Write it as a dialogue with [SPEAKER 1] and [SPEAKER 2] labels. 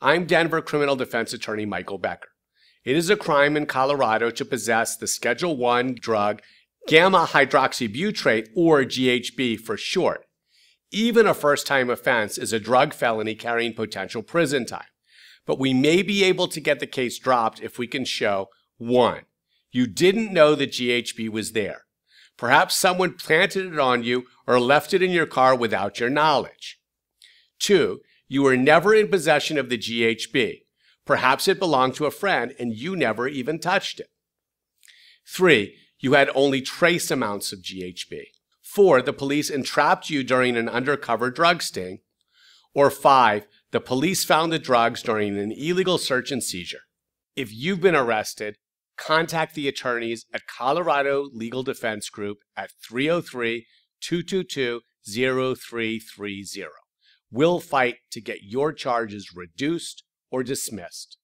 [SPEAKER 1] I'm Denver criminal defense attorney Michael Becker. It is a crime in Colorado to possess the Schedule 1 drug gamma hydroxybutyrate or GHB for short. Even a first time offense is a drug felony carrying potential prison time. But we may be able to get the case dropped if we can show 1. You didn't know that GHB was there. Perhaps someone planted it on you or left it in your car without your knowledge. 2. You were never in possession of the GHB. Perhaps it belonged to a friend and you never even touched it. 3. You had only trace amounts of GHB. 4. The police entrapped you during an undercover drug sting. Or 5. The police found the drugs during an illegal search and seizure. If you've been arrested, contact the attorneys at Colorado Legal Defense Group at 303 222 0330. We'll fight to get your charges reduced or dismissed.